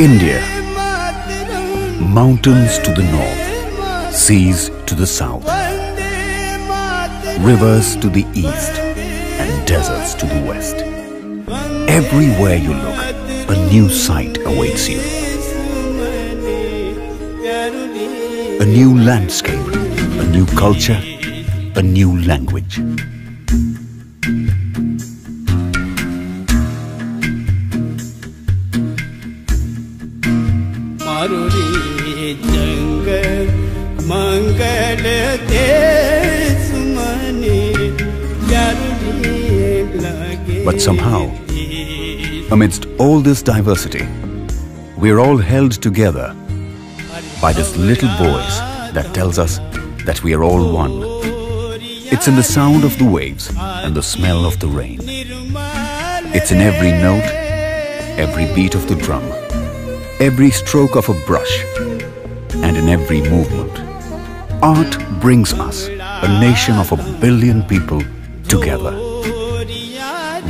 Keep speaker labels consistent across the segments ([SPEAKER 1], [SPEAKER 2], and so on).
[SPEAKER 1] India. Mountains to the north, seas to the south, rivers to the east, and deserts to the west. Everywhere you look, a new sight awaits you. A new landscape, a new culture, a new language.
[SPEAKER 2] मारुरी जंग मंगल देश मने जरूरी लगे
[SPEAKER 1] But somehow, amidst all this diversity, we're all held together by this little voice that tells us that we are all one. It's in the sound of the waves and the smell of the rain. It's in every note, every beat of the drum, every stroke of a brush, and in every movement. Art brings us, a nation of a billion people, together.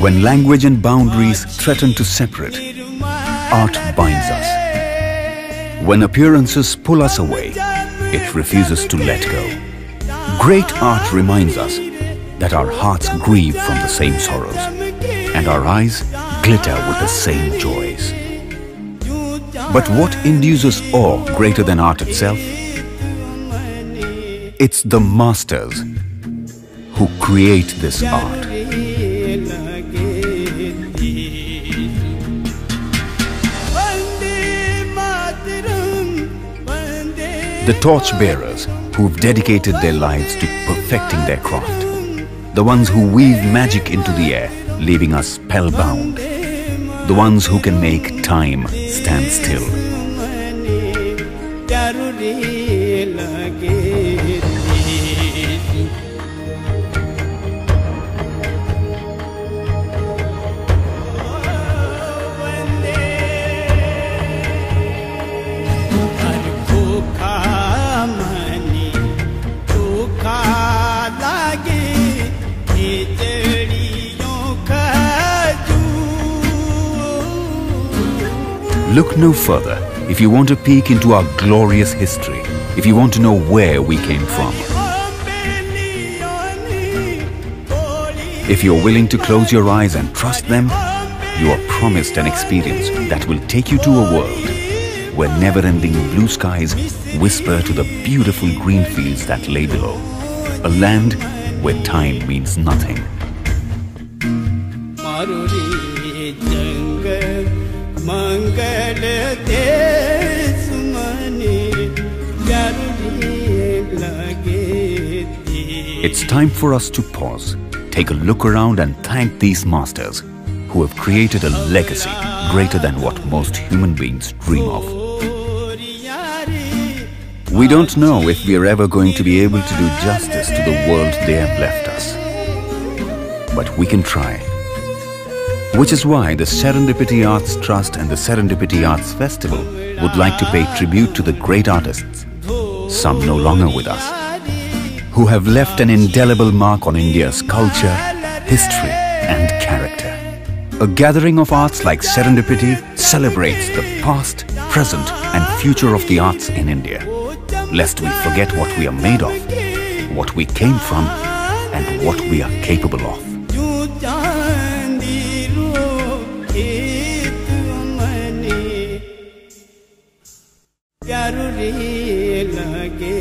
[SPEAKER 1] When language and boundaries threaten to separate, art binds us. When appearances pull us away, it refuses to let go. Great art reminds us that our hearts grieve from the same sorrows and our eyes glitter with the same joys. But what induces awe greater than art itself? It's the masters who create this art. The torchbearers who've dedicated their lives to perfecting their craft. The ones who weave magic into the air, leaving us spellbound. The ones who can make time stand still. Look no further if you want to peek into our glorious history, if you want to know where we came from. If you're willing to close your eyes and trust them, you are promised an experience that will take you to a world where never-ending blue skies whisper to the beautiful green fields that lay below. A land where time means nothing.
[SPEAKER 2] मारुरी जंग मंगल देश मने जरूरी लगे
[SPEAKER 1] It's time for us to pause, take a look around and thank these masters who have created a legacy greater than what most human beings dream of. We don't know if we are ever going to be able to do justice to the world they have left us. But we can try. which is why the Serendipity Arts Trust and the Serendipity Arts Festival would like to pay tribute to the great artists, some no longer with us, who have left an indelible mark on India's culture, history and character. A gathering of arts like Serendipity celebrates the past, present and future of the arts in India. Lest we forget what we are made of, what we came from and what we are capable of.
[SPEAKER 2] ಯಾರು ರೇ ಲಗೇ